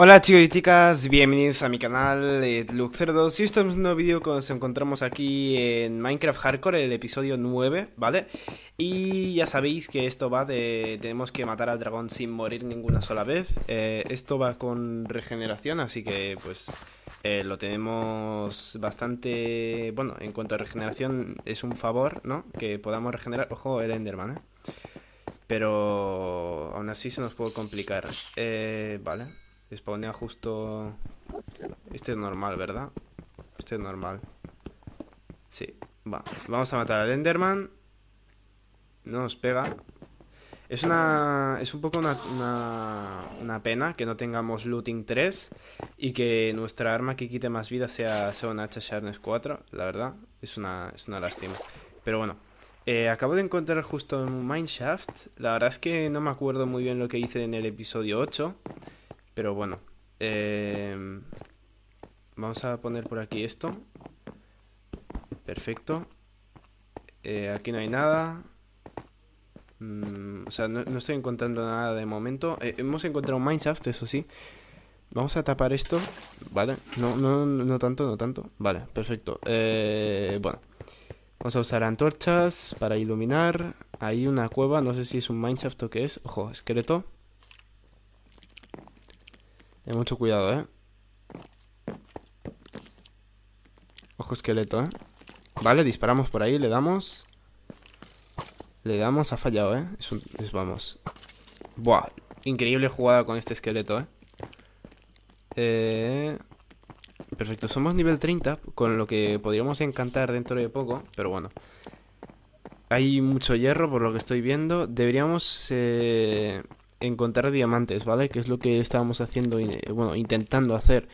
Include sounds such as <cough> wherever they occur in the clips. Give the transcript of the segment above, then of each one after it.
Hola chicos y chicas, bienvenidos a mi canal eh, Luke02 y esto es un nuevo vídeo que nos encontramos aquí en Minecraft Hardcore, el episodio 9, ¿vale? Y ya sabéis que esto va de... tenemos que matar al dragón sin morir ninguna sola vez eh, Esto va con regeneración, así que pues eh, lo tenemos bastante... Bueno, en cuanto a regeneración es un favor, ¿no? Que podamos regenerar... Ojo, el Enderman, ¿eh? Pero aún así se nos puede complicar eh, Vale Spawnea justo... Este es normal, ¿verdad? Este es normal. Sí, va. Vamos a matar al Enderman. No nos pega. Es una... Es un poco una, una, pena que no tengamos Looting 3 y que nuestra arma que quite más vida sea, sea una hacha Sharpness 4, la verdad. Es una, es una lástima. Pero bueno, eh, acabo de encontrar justo un Mineshaft. La verdad es que no me acuerdo muy bien lo que hice en el episodio 8. Pero bueno. Em, vamos a poner por aquí esto. Perfecto. Eh, aquí no hay nada. Mm, o sea, no, estoy encontrando nada de momento. Eh, hemos encontrado un mineshaft, eso sí. Vamos a tapar esto. Vale. No, no, no tanto, no tanto. Vale, perfecto. Eh, bueno. Vamos a usar antorchas para iluminar. Hay una cueva, no sé si es un mineshaft o qué es. Ojo, esqueleto. Ten mucho cuidado, ¿eh? Ojo esqueleto, ¿eh? Vale, disparamos por ahí, le damos Le damos, ha fallado, ¿eh? Vamos Buah, increíble jugada con este esqueleto, ¿eh? ¿eh? Perfecto, somos nivel 30 Con lo que podríamos encantar dentro de poco Pero bueno Hay mucho hierro por lo que estoy viendo Deberíamos eh, encontrar diamantes, ¿vale? Que es lo que estábamos haciendo, bueno, intentando hacer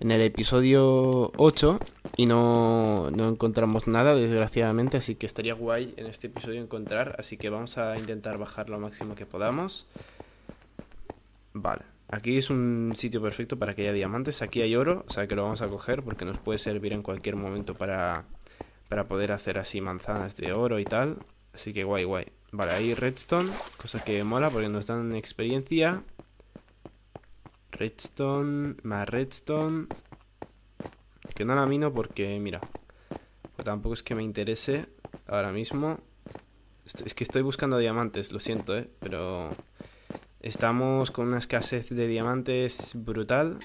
en el episodio 8 y no, no encontramos nada, desgraciadamente, así que estaría guay en este episodio encontrar, así que vamos a intentar bajar lo máximo que podamos. Vale, aquí es un sitio perfecto para que haya diamantes, aquí hay oro, o sea que lo vamos a coger porque nos puede servir en cualquier momento para, para poder hacer así manzanas de oro y tal, así que guay, guay. Vale, ahí redstone, cosa que mola porque nos dan experiencia. Redstone, más redstone. Que no la mino porque, mira, pues tampoco es que me interese ahora mismo. Es que estoy buscando diamantes, lo siento, ¿eh? Pero estamos con una escasez de diamantes brutal,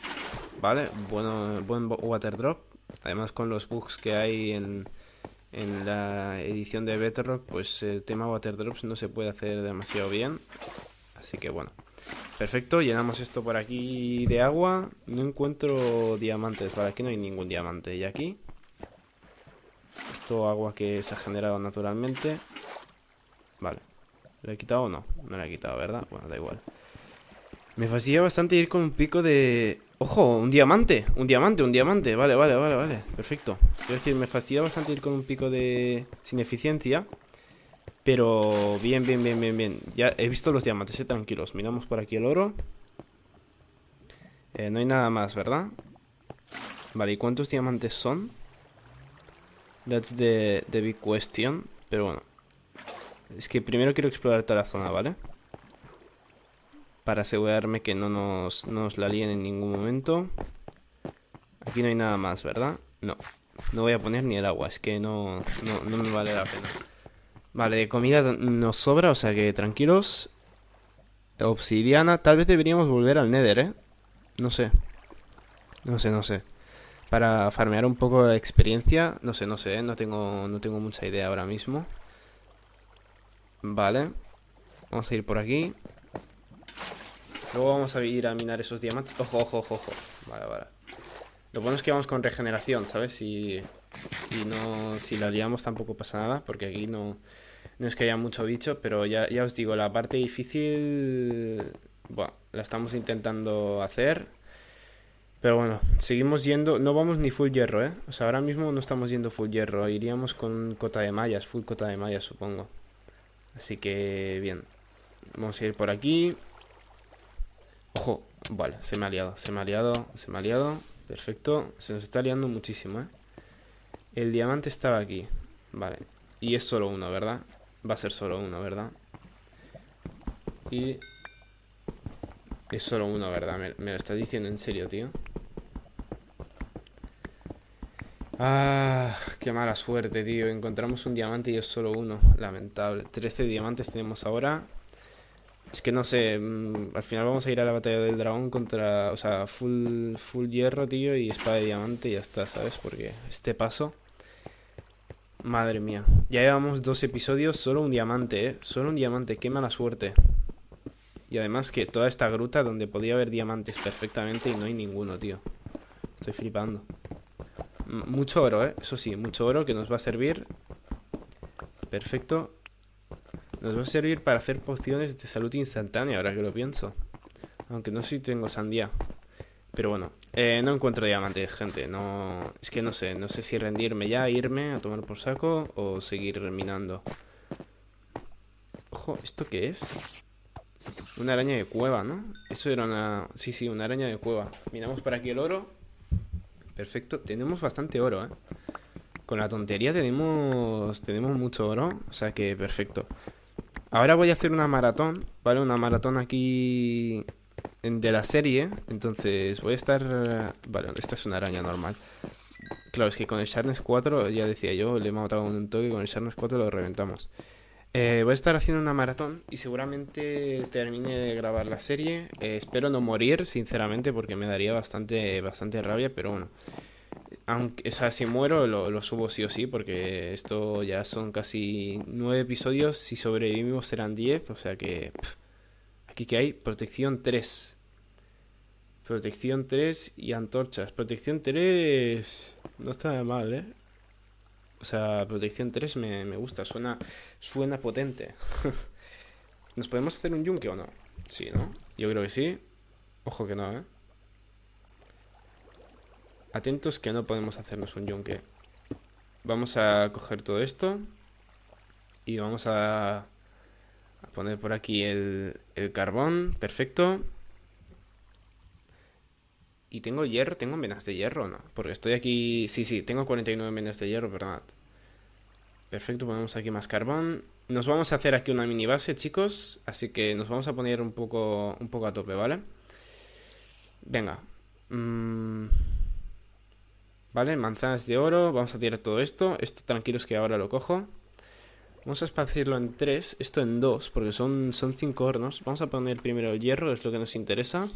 ¿vale? Bueno, buen water drop. Además con los bugs que hay en, en la edición de Bedrock, pues el tema Waterdrops no se puede hacer demasiado bien. Así que bueno. Perfecto, llenamos esto por aquí de agua. No encuentro diamantes, vale, aquí no hay ningún diamante. Y aquí, esto agua que se ha generado naturalmente. Vale, ¿lo he quitado o no? No lo he quitado, ¿verdad? Bueno, da igual. Me fastidia bastante ir con un pico de... ¡Ojo! Un diamante, un diamante, un diamante. Vale, vale, vale, vale, perfecto. Es decir, me fastidia bastante ir con un pico de... Sin eficiencia Pero bien, bien, bien, bien, bien. Ya he visto los diamantes, eh, tranquilos. Miramos por aquí el oro. Eh, No hay nada más, ¿verdad? Vale, ¿y cuántos diamantes son? That's the, big question Pero bueno. Es que primero quiero explorar toda la zona, vale para asegurarme que no nos, nos la líen en ningún momento. Aquí no hay nada más, ¿verdad? No, no voy a poner ni el agua, es que no, no, no me vale la pena. Vale, de comida nos sobra, o sea que tranquilos. Obsidiana, tal vez deberíamos volver al Nether, ¿eh? No sé. No sé, no sé. Para farmear un poco de experiencia, no sé, no sé, ¿eh? no tengo, no tengo mucha idea ahora mismo. Vale. Vamos a ir por aquí. Luego vamos a ir a minar esos diamantes. Ojo, ojo, ojo, ojo. Vale, vale. Lo bueno es que vamos con regeneración, ¿sabes? Y, y no, si la liamos tampoco pasa nada, porque aquí no, no es que haya mucho bicho, pero ya, ya os digo, la parte difícil, bueno, la estamos intentando hacer. Pero bueno, seguimos yendo, no vamos ni full hierro, ¿eh? O sea, ahora mismo no estamos yendo full hierro, iríamos con cota de mallas, full cota de mallas, supongo. Así que, bien. Vamos a ir por aquí. Ojo, vale, se me ha liado, se me ha liado, se me ha liado. Perfecto, se nos está liando muchísimo, ¿eh? El diamante estaba aquí, vale. Y es solo uno, ¿verdad? Va a ser solo uno, ¿verdad? Y... Es solo uno, ¿verdad? Me, me lo estás diciendo en serio, tío. Ah, qué mala suerte, tío. Encontramos un diamante y es solo uno. Lamentable. 13 diamantes tenemos ahora. Es que no sé. mm, al final vamos a ir a la batalla del dragón contra. O sea, full, full hierro, tío. Y espada de diamante y ya está, ¿sabes? Porque este paso. Madre mía. Ya llevamos dos episodios. Solo un diamante, ¿eh? Solo un diamante. Qué mala suerte. Y además que toda esta gruta donde podía haber diamantes perfectamente y no hay ninguno, tío. Estoy flipando. Mucho oro, ¿eh? Eso sí, mucho oro que nos va a servir. Perfecto. Nos va a servir para hacer pociones de salud instantánea, ahora que lo pienso. Aunque no sé si tengo sandía. Pero bueno, eh, no encuentro diamantes, gente. No, es que no sé, no sé si rendirme ya, irme a tomar por saco o seguir minando. Ojo, ¿esto qué es? Una araña de cueva, ¿no? Eso era una... Sí, sí, una araña de cueva. Miramos por aquí el oro. Perfecto. Tenemos bastante oro, ¿eh? Con la tontería tenemos... Tenemos mucho oro. O sea que perfecto. Ahora voy a hacer una maratón, ¿vale? Una maratón aquí... De la serie. Entonces voy a estar... Vale, esta es una araña normal. Claro, es que con el Sharpness 4, ya decía yo, le he matado un toque. Con el Sharpness 4 lo reventamos. Eh, voy a estar haciendo una maratón y seguramente termine de grabar la serie. Eh, espero no morir, sinceramente, porque me daría bastante, bastante rabia, pero bueno. Aunque, o sea, si muero, lo, subo sí o sí, porque esto ya son casi nueve episodios. Si sobrevivimos serán 10, o sea que. Aquí que hay protección 3. Protección 3 y antorchas. Protección 3 no está mal, ¿eh? O sea, protección 3 me, me gusta, suena, suena potente. <laughs> ¿Nos podemos hacer un yunque o no? Sí, ¿no? Yo creo que sí. Ojo que no, ¿eh? Atentos que no podemos hacernos un yunque. Vamos a coger todo esto. Y vamos a, poner por aquí el, carbón. Perfecto. ¿Y tengo hierro? ¿Tengo venas de hierro o no? Porque estoy aquí... Sí, sí, tengo 49 venas de hierro, perdón. Perfecto, ponemos aquí más carbón. Nos vamos a hacer aquí una mini base, chicos. Así que nos vamos a poner un poco, un poco a tope, ¿vale? Venga. Mm. Vale, manzanas de oro. Vamos a tirar todo esto. Esto tranquilos que ahora lo cojo. Vamos a esparcirlo en 3, esto en 2, porque son 5 hornos. Vamos a poner primero el hierro, es lo que nos interesa.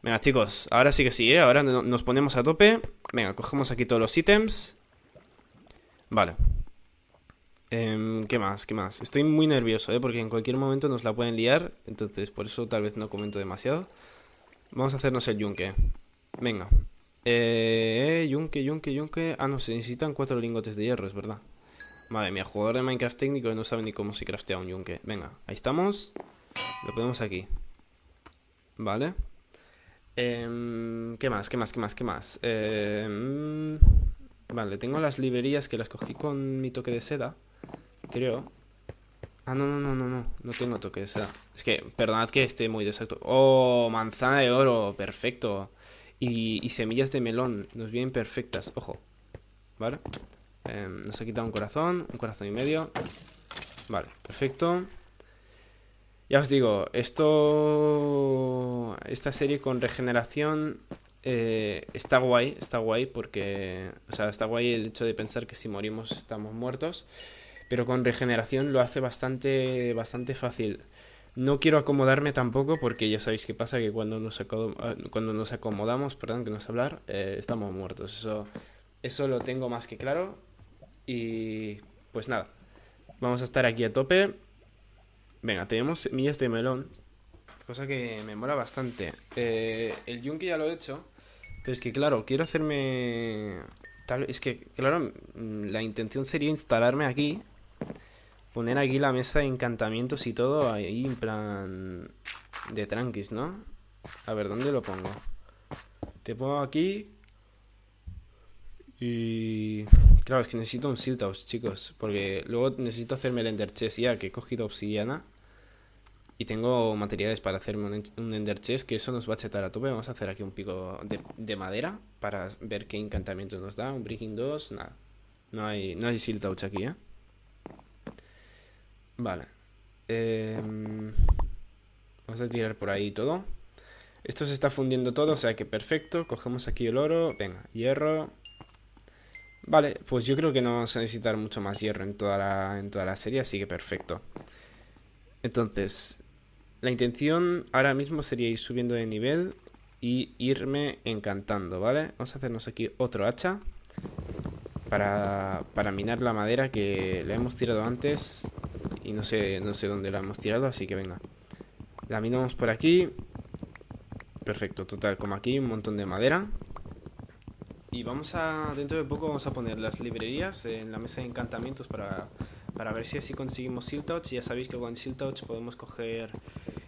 Venga, chicos, ahora sí que sí, ¿eh? Ahora no- nos ponemos a tope. Venga, cogemos aquí todos los ítems. Vale. Em, ¿qué más? ¿Qué más? Estoy muy nervioso, ¿eh? Porque en cualquier momento nos la pueden liar. Entonces, por eso tal vez no comento demasiado. Vamos a hacernos el yunque. Venga. Eh, yunque, yunque, yunque. Ah, no, se necesitan cuatro lingotes de hierro, es verdad. Madre mía, jugador de Minecraft técnico no sabe ni cómo se craftea un yunque. Venga, ahí estamos. Lo ponemos aquí. Vale. Em, ¿qué más? ¿Qué más? ¿Qué más? ¿Qué más? Em, vale, tengo las librerías que las cogí con mi toque de seda. Creo. Ah, no, no, no, no, no. No tengo toque de seda. Es que, perdonad que esté muy desactualizado. Oh, manzana de oro. Perfecto. Y, semillas de melón. Nos vienen perfectas. Ojo. ¿Vale? Em, nos ha quitado un corazón. Un corazón y medio. Vale, perfecto. Ya os digo, esto. Esta serie con regeneración. eh, está guay, está guay porque. O sea, está guay el hecho de pensar que si morimos estamos muertos. Pero con regeneración lo hace bastante, bastante fácil. No quiero acomodarme tampoco porque ya sabéis qué pasa, que cuando nos, ah, cuando nos acomodamos, perdón, que no sé hablar, eh, estamos muertos. Eso, eso lo tengo más que claro. Y pues nada, vamos a estar aquí a tope. Venga, tenemos semillas de melón, cosa que me mola bastante. Eh, el yunque ya lo he hecho, pero es que claro, quiero hacerme... Tal, es que, claro, mm, la intención sería instalarme aquí Poner aquí la mesa de encantamientos y todo ahí en plan de tranquis, ¿no? A ver, ¿dónde lo pongo? Te pongo aquí y... Claro, es que necesito un Silthouse, chicos, porque luego necesito hacerme el Ender Chest ya, que he cogido obsidiana y tengo materiales para hacerme un, en- un Ender Chest, que eso nos va a chetar a tope. Vamos a hacer aquí un pico de, de madera para ver qué encantamiento nos da. Un Breaking 2, nada. No hay, no hay aquí, ¿eh? Vale. Em, vamos a tirar por ahí todo. Esto se está fundiendo todo, o sea que perfecto. Cogemos aquí el oro. Venga, hierro. Vale, pues yo creo que no vamos a necesitar mucho más hierro en toda la, en toda la serie, así que perfecto. Entonces, la intención ahora mismo sería ir subiendo de nivel y irme encantando, ¿vale? Vamos a hacernos aquí otro hacha para, para minar la madera que le hemos tirado antes y no sé, no sé dónde la hemos tirado, así que venga. La minamos por aquí. Perfecto, total, como aquí, un montón de madera. Y vamos a, dentro de poco vamos a poner las librerías en la mesa de encantamientos para, para ver si así conseguimos Siltouch. Ya sabéis que con Siltouch podemos coger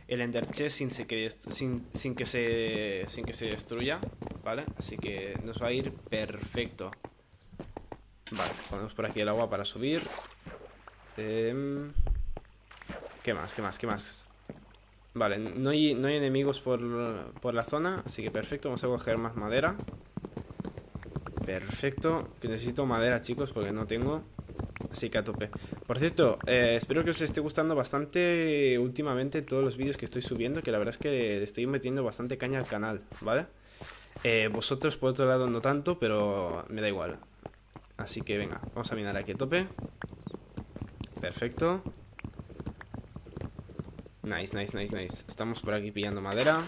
el Ender Chest sin, que, sin, que se, sin que se destruya, ¿vale? Así que nos va a ir perfecto. Vale, ponemos por aquí el agua para subir. Em, ¿Qué más? ¿Qué más? ¿Qué más? Vale, no hay, no hay enemigos por, por la zona, así que perfecto. Vamos a coger más madera. Perfecto. Que necesito madera, chicos, porque no tengo. Así que a tope. Por cierto, eh, espero que os esté gustando bastante últimamente todos los vídeos que estoy subiendo, que la verdad es que le estoy metiendo bastante caña al canal, ¿vale? Eh, vosotros, por otro lado, no tanto, pero me da igual. Así que venga, vamos a minar aquí a tope. Perfecto. Nice, nice, nice, nice. Estamos por aquí pillando madera.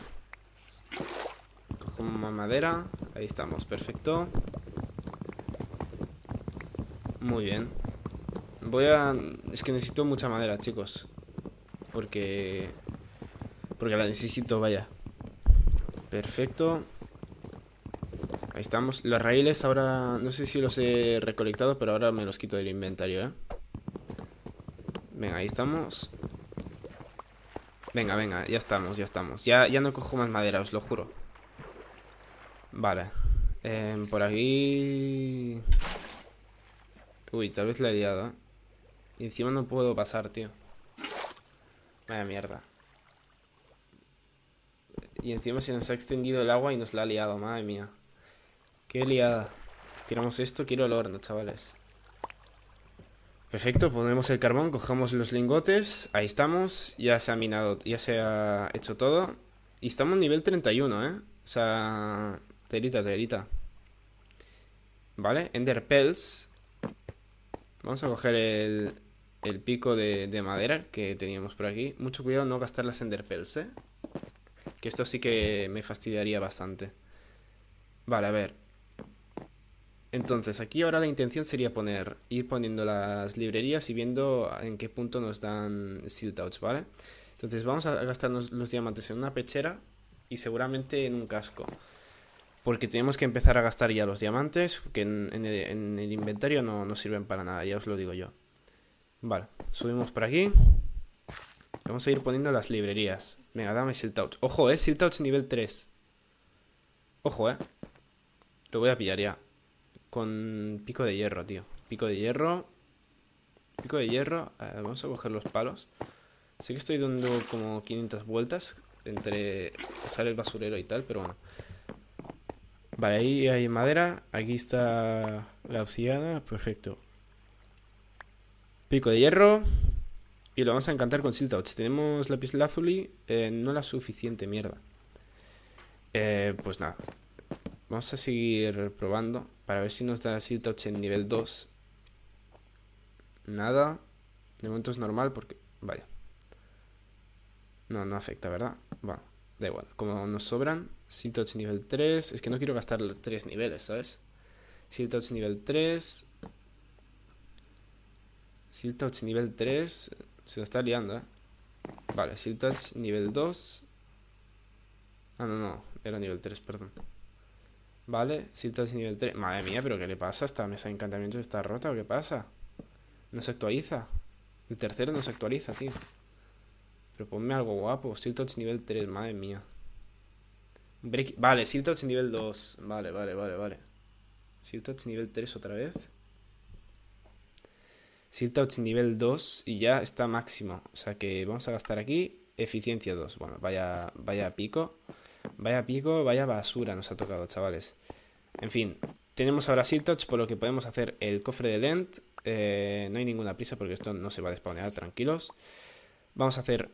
Cogemos más madera. Ahí estamos, perfecto. Muy bien. Voy a... Es que necesito mucha madera, chicos. Porque... Porque la necesito, vaya. Perfecto. Ahí estamos. Los raíles ahora... No sé si los he recolectado, pero ahora me los quito del inventario, ¿eh? Venga, ahí estamos. Venga, venga, ya estamos, ya estamos. Ya, ya no cojo más madera, os lo juro. Vale. Eh, por aquí... Uy, tal vez la he liado, ¿eh? Y encima no puedo pasar, tío. Vaya mierda. Y encima se nos ha extendido el agua y nos la ha liado, madre mía. Qué liada. Tiramos esto, quiero el horno, chavales. Perfecto, ponemos el carbón, cojamos los lingotes. Ahí estamos. Ya se ha minado, ya se ha hecho todo. Y estamos en nivel 31, ¿eh? O sea, telita, telita. Vale, Ender. Vamos a coger el, el pico de, madera que teníamos por aquí. Mucho cuidado no gastar las enderpells, ¿eh? Que esto sí que me fastidiaría bastante. Vale, a ver. Entonces, aquí ahora la intención sería poner, ir poniendo las librerías y viendo en qué punto nos dan siltouch, ¿vale? Entonces vamos a gastarnos los diamantes en una pechera y seguramente en un casco. Porque tenemos que empezar a gastar ya los diamantes, que en, el, inventario no, no, sirven para nada, ya os lo digo yo. Vale, subimos por aquí. Vamos a ir poniendo las librerías. Venga, dame Siltouch. Ojo, eh, Siltouch nivel 3. Ojo, eh. Lo voy a pillar ya. Con pico de hierro, tío. Pico de hierro. Pico de hierro. vamos a coger los palos. Sé que estoy dando como 500 vueltas entre usar el basurero y tal, pero bueno. Vale, ahí hay madera. Aquí está la obsidiana. Perfecto. Pico de hierro. Y lo vamos a encantar con Siltouch. Tenemos lápiz lazuli. Eh, no la suficiente, mierda. Eh, pues nada. Vamos a seguir probando. Para ver si nos da Siltouch en nivel 2. Nada. De momento es normal porque... Vaya. No, no afecta, ¿verdad? Bueno, da igual. Como nos sobran, Siltouch nivel 3. Es que no quiero gastar 3 niveles, ¿sabes? Siltouch nivel 3. Siltouch nivel 3. Se lo está liando, ¿eh? Vale, Siltouch nivel 2. Ah, no, no. Era nivel 3, perdón. Vale, Siltouch nivel 3. Madre mía, pero ¿qué le pasa? ¿Esta mesa de encantamientos está rota o qué pasa? No se actualiza. El tercero no se actualiza, tío. Pero ponme algo guapo. Siltouch nivel 3, madre mía. Vale, Siltouch nivel 2. Vale, vale, vale, vale. Siltouch nivel 3 otra vez. Siltouch nivel 2 y ya está máximo. O sea que vamos a gastar aquí eficiencia 2. Bueno, vaya, vaya pico. Vaya pico, vaya basura nos ha tocado, chavales. En fin, tenemos ahora Siltouch por lo que podemos hacer el cofre de Lent. Eh, no hay ninguna prisa porque esto no se va a despawnear, tranquilos. Vamos a hacer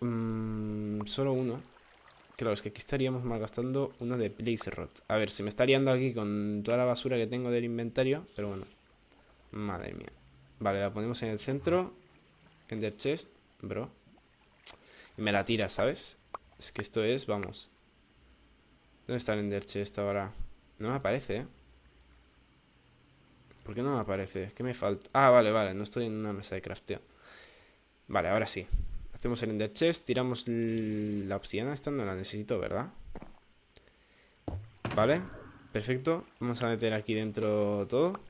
mm, solo uno. Claro, es que aquí estaríamos malgastando uno de Blaze Rod. A ver, se me está liando aquí con toda la basura que tengo del inventario. Pero bueno. Madre mía. Vale, la ponemos en el centro. Ender chest. Bro. Y me la tira, ¿sabes? Es que esto es, vamos. ¿Dónde está el Ender chest ahora? No me aparece, ¿eh? ¿Por qué no me aparece? ¿Qué me falta? Ah, vale, vale. No estoy en una mesa de crafteo. Vale, ahora sí. Hacemos el Ender Chest, tiramos la obsidiana, esta no la necesito, ¿verdad? Vale, perfecto. Vamos a meter aquí dentro todo.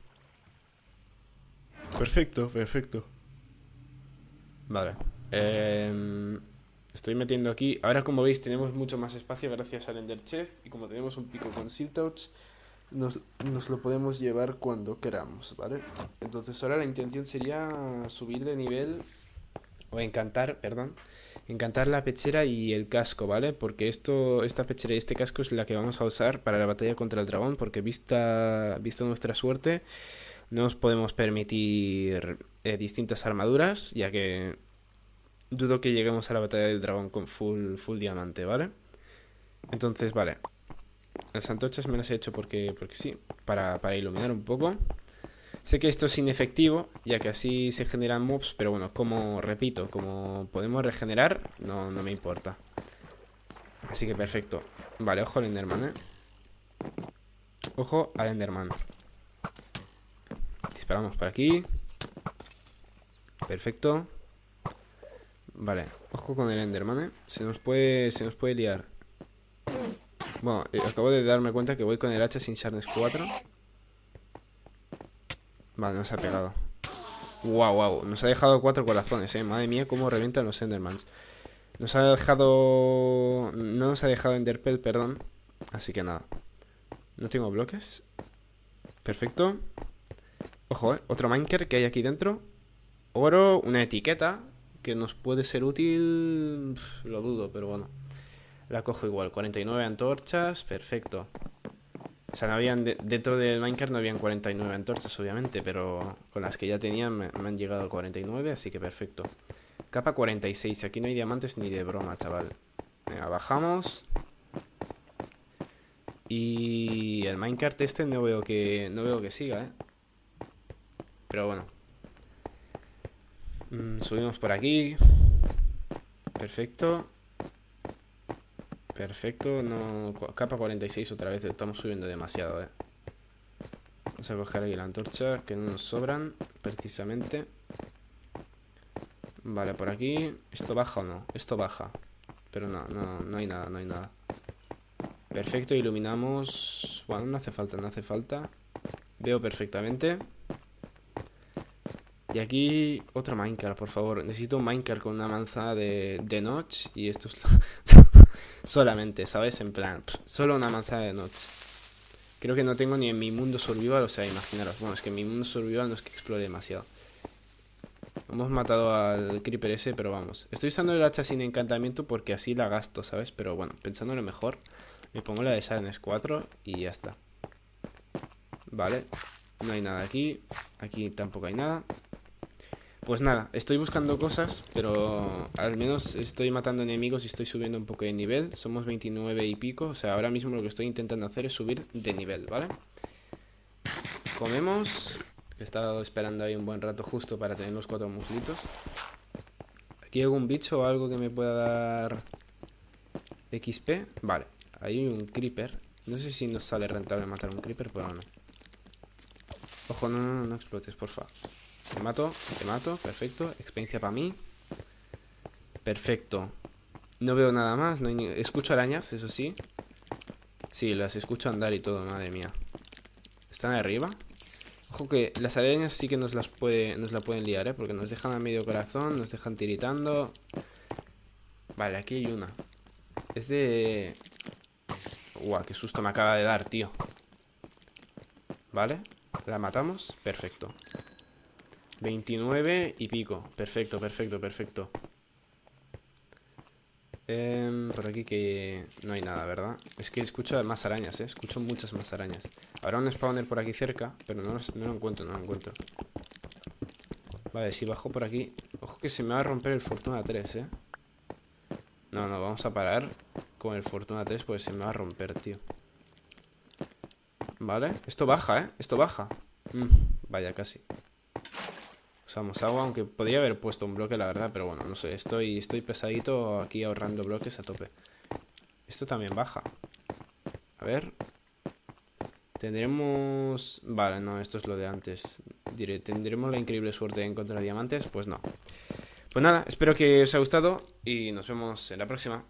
Perfecto, perfecto. Vale. Em, estoy metiendo aquí. Ahora, como veis, tenemos mucho más espacio gracias al Ender Chest. Y como tenemos un pico con Seal Touch, nos, lo podemos llevar cuando queramos, ¿vale? Entonces ahora la intención sería subir de nivel o encantar, perdón, encantar la pechera y el casco, ¿vale? Porque esto, esta pechera y este casco es la que vamos a usar para la batalla contra el dragón, porque vista, vista nuestra suerte, no nos podemos permitir eh, distintas armaduras, ya que dudo que lleguemos a la batalla del dragón con full, full diamante, ¿vale? Entonces, vale. Las antorchas me las he hecho porque, porque sí, para, para iluminar un poco. Sé que esto es inefectivo, ya que así se generan mobs, pero bueno, como, repito, como podemos regenerar, no, no me importa. Así que perfecto. Vale, ojo al Enderman, ¿eh? Ojo al Enderman. Disparamos por aquí. Perfecto. Vale, ojo con el Enderman, ¿eh? Se nos puede, se nos puede liar. Bueno, eh, acabo de darme cuenta que voy con el hacha sin Sharpness 4. Vale, nos ha pegado. Wow, wow. Nos ha dejado cuatro corazones, eh. Madre mía, cómo revientan los Endermans. Nos ha dejado... No nos ha dejado Enderpell, perdón. Así que nada. No tengo bloques. Perfecto. Ojo, eh. Otro Minecraft que hay aquí dentro. Oro, una etiqueta. Que nos puede ser útil... lo dudo, pero bueno. La cojo igual. 49 antorchas. Perfecto. O sea, no habían dentro del Minecraft no habían 49 antorchas, obviamente, pero con las que ya tenían me, han llegado 49, así que perfecto. Capa 46, aquí no hay diamantes ni de broma, chaval. Venga, bajamos. Y el Minecraft este no veo que no veo que siga, ¿eh? Pero bueno. Mm, subimos por aquí. Perfecto. Perfecto, no... Capa 46 otra vez, estamos subiendo demasiado, eh. Vamos a coger aquí la antorcha, que no nos sobran, precisamente. Vale, por aquí... ¿Esto baja o no? Esto baja. Pero no, no, no hay nada, no hay nada. Perfecto, iluminamos... Bueno, no hace falta, no hace falta. Veo perfectamente. Y aquí otro Minecraft, por favor. Necesito Minecraft con una manzana de, de notch. Y esto es lo... <laughs> Solamente, ¿sabes? En plan, solo una manzana de noche. Creo que no tengo ni en mi mundo survival, o sea, imaginaros. Bueno, es que en mi mundo survival no es que explore demasiado. Hemos matado al creeper ese, pero vamos. Estoy usando el hacha sin encantamiento porque así la gasto, ¿sabes? Pero bueno, pensándolo mejor, me pongo la de Sadness 4 y ya está. Vale, no hay nada aquí. Aquí tampoco hay nada. Pues nada, estoy buscando cosas, pero al menos estoy matando enemigos y estoy subiendo un poco de nivel. Somos 29 y pico, o sea, ahora mismo lo que estoy intentando hacer es subir de nivel, ¿vale? Comemos, he estado esperando ahí un buen rato justo para tener los cuatro muslitos. ¿Aquí hay algún bicho o algo que me pueda dar XP? Vale, hay un creeper. No sé si nos sale rentable matar un creeper, pero no. Ojo, no, no, no explotes, por favor. Te mato, te mato, perfecto. Experiencia para mí. Perfecto. No veo nada más. No Escucho arañas, eso sí. Sí, las escucho andar y todo, madre mía. ¿Están arriba? Ojo que las arañas sí que nos las puede, nos la pueden liar, ¿eh? Porque nos dejan a medio corazón, nos dejan tiritando. Vale, aquí hay una. Es de... Guau, qué susto me acaba de dar, tío. Vale, la matamos. Perfecto. 29 y pico. Perfecto, perfecto, perfecto. Em, por aquí que no hay nada, ¿verdad? Es que escucho más arañas, ¿eh? Escucho muchas más arañas. Habrá un spawner por aquí cerca, pero no, no lo encuentro, no lo encuentro. Vale, si bajo por aquí... Ojo que se me va a romper el Fortuna 3, ¿eh? No, no, vamos a parar. con el Fortuna 3, pues se me va a romper, tío. Vale, esto baja, ¿eh? Esto baja. Mm, vaya, casi. Usamos agua, aunque podría haber puesto un bloque, la verdad, pero bueno, no sé. Estoy, estoy pesadito aquí ahorrando bloques a tope. Esto también baja. A ver. Tendremos... Vale, no, esto es lo de antes. Diré, ¿tendremos la increíble suerte de encontrar diamantes? Pues no. Pues nada, espero que os haya gustado y nos vemos en la próxima.